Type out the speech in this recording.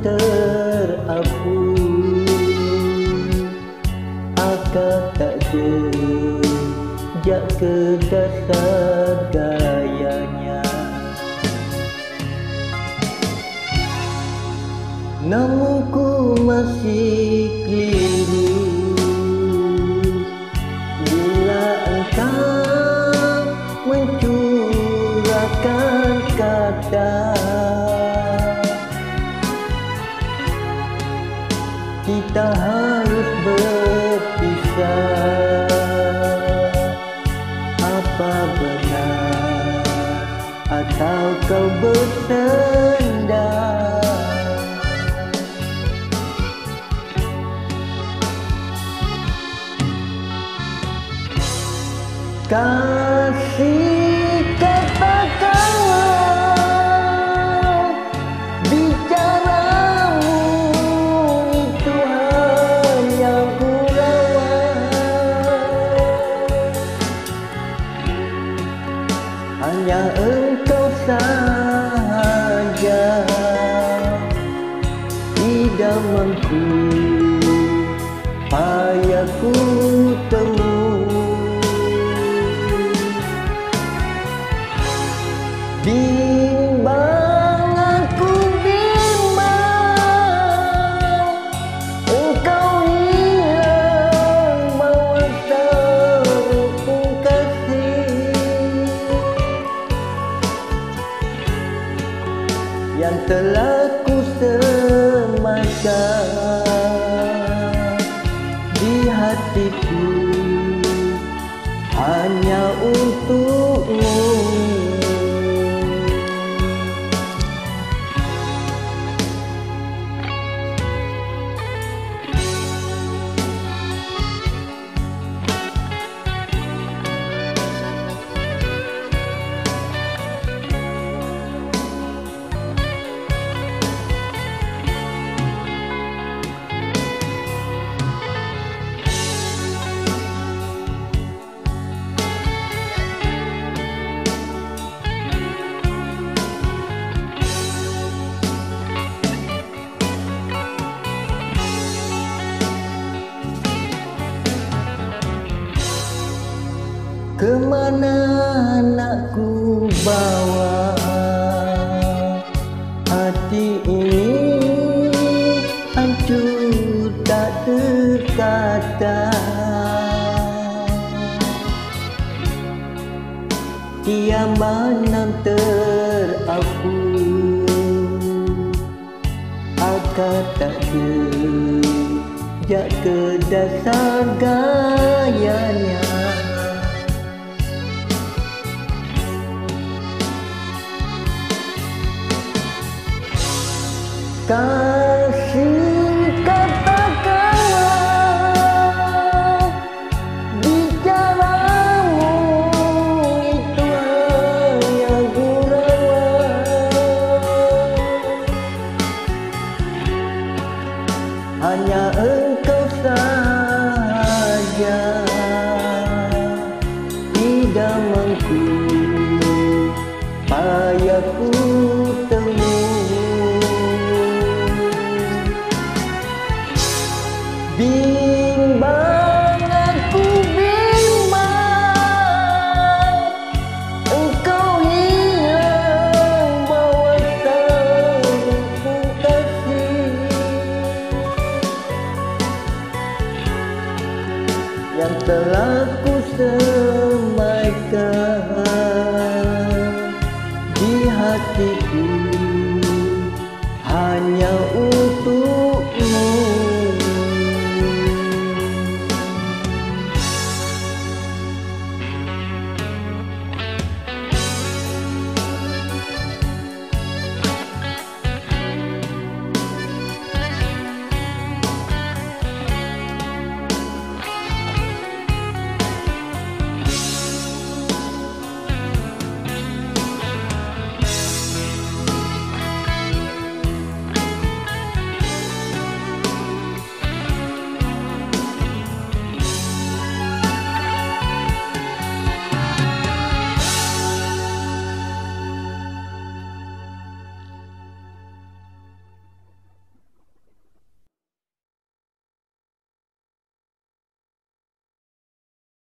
terapu Akal tak sejak ke dasar gayanya. Namun ku masih Kita harus berpisah. Apa benar? Atau kau bersandar Kasih Hanya engkau sahaja. Idamanku Payah ku Yang telah ku semakan Di hatiku. Hanya untukmu Kemana nak ku bawa hati ini? Hancur tak terkata. Kiaman terapu Akan tak sejak ke dasar gayanya Kasih katakanlah Bicaramu itu hanya gurauan Hanya engkau sahaja Bimbang aku bimbang Engkau hilang bawa tanganku kasih Yang telah ku semaikan Di hatiku